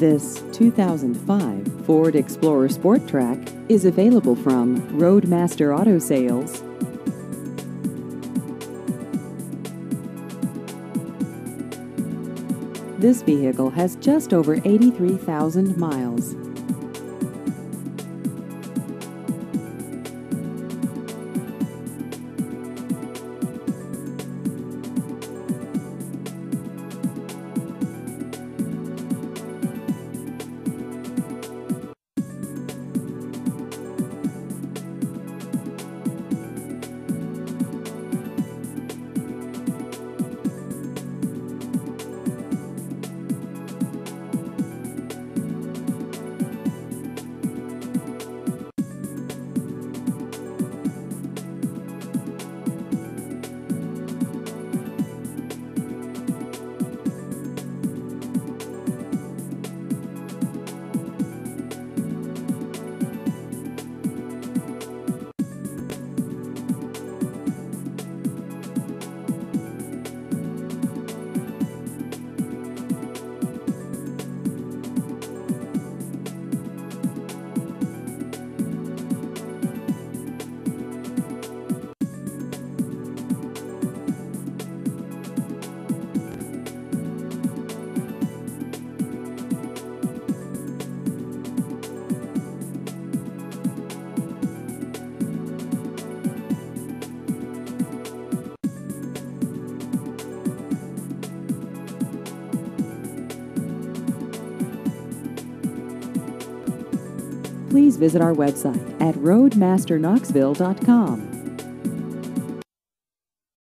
This 2005 Ford Explorer Sport Trac is available from Roadmaster Auto Sales. This vehicle has just over 83,000 miles. Please visit our website at roadmasterknoxville.com.